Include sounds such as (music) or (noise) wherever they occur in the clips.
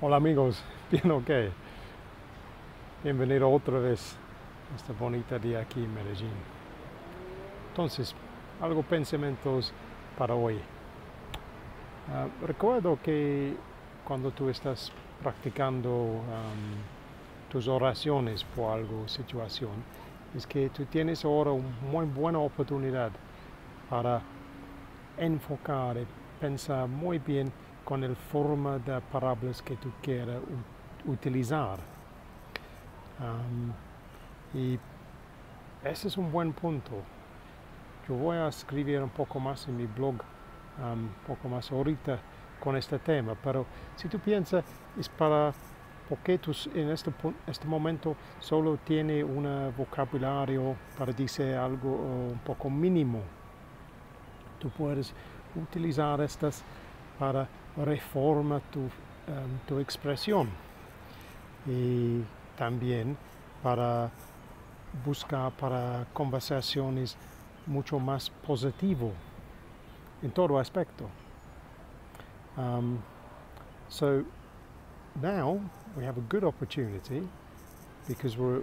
Hola amigos, (laughs) bien ok. Bienvenido otra vez a esta bonita día aquí en Medellín. Entonces, algo pensamientos para hoy. Uh, recuerdo que cuando tú estás practicando tus oraciones por algo, situación, es que tú tienes ahora una muy buena oportunidad para enfocar y pensar muy bien con el forma de palabras que tú quieras utilizar. Y ese es un buen punto. Yo voy a escribir un poco más en mi blog, um, un poco más ahorita con este tema, pero si tú piensas es para porque tú en este, este momento solo tiene un vocabulario para decir algo un poco mínimo. Tú puedes utilizar estas para reforma tu, um, tu expresión y también para buscar para conversaciones mucho más positivo en todo aspecto. Um, so now we have a good opportunity because we're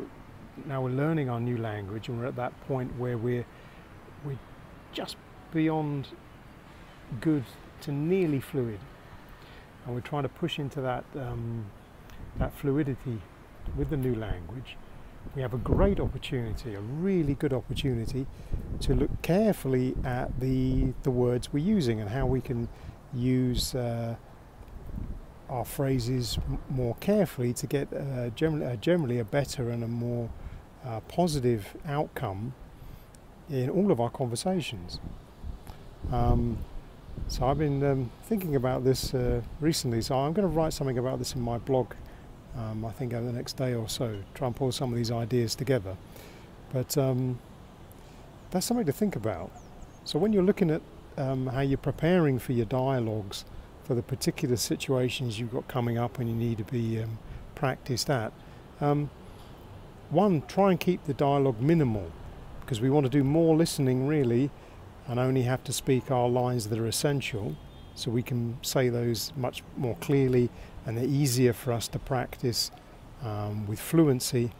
now we're learning our new language and we're at that point where we're we're just beyond good to nearly fluid and we're trying to push into that um, that fluidity with the new language. We have a great opportunity, a really good opportunity, to look carefully at the the words we're using and how we can use uh, our phrases more carefully to get uh, generally, uh, generally a better and a more uh, positive outcome in all of our conversations. Um, so I've been um, thinking about this uh, recently, so I'm going to write something about this in my blog, um, I think over the next day or so, try and pull some of these ideas together. But um, that's something to think about. So when you're looking at um, how you're preparing for your dialogues, for the particular situations you've got coming up and you need to be um, practiced at, um, one, try and keep the dialogue minimal because we want to do more listening really and only have to speak our lines that are essential so we can say those much more clearly and they're easier for us to practice um, with fluency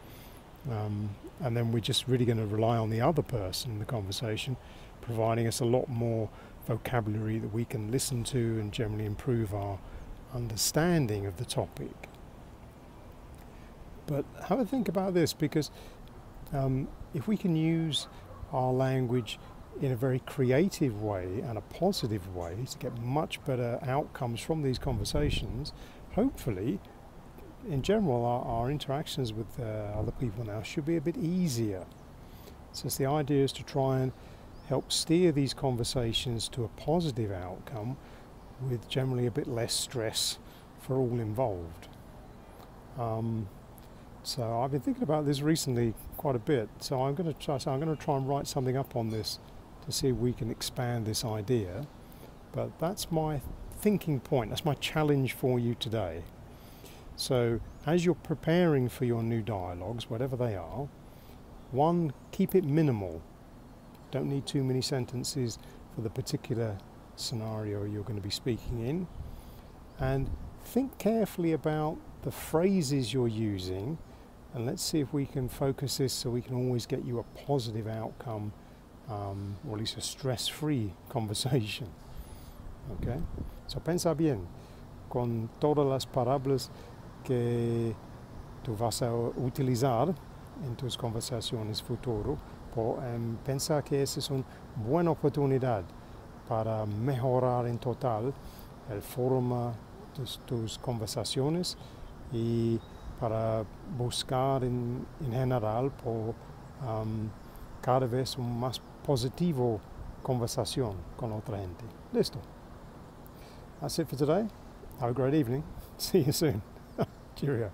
um, and then we're just really going to rely on the other person in the conversation providing us a lot more vocabulary that we can listen to and generally improve our understanding of the topic. But have a think about this because um, if we can use our language in a very creative way and a positive way to get much better outcomes from these conversations, hopefully, in general, our, our interactions with uh, other people now should be a bit easier. So the idea is to try and help steer these conversations to a positive outcome with generally a bit less stress for all involved. Um, so I've been thinking about this recently quite a bit. So I'm going to try. So I'm going to try and write something up on this to see if we can expand this idea. But that's my thinking point, that's my challenge for you today. So, as you're preparing for your new dialogues, whatever they are, one, keep it minimal. Don't need too many sentences for the particular scenario you're going to be speaking in. And think carefully about the phrases you're using, and let's see if we can focus this so we can always get you a positive outcome um, or at least stress-free conversation. (laughs) Okay? So pensa bien con todas las palabras que tú vas a utilizar en tus conversaciones futuro. Por, um, pensa que esa es una buena oportunidad para mejorar en total el forma de tus conversaciones y para buscar en, en general por um, cada vez un más positivo conversación con otra gente. Listo. That's it for today. Have a great evening. (laughs) See you soon. (laughs) Cheerio.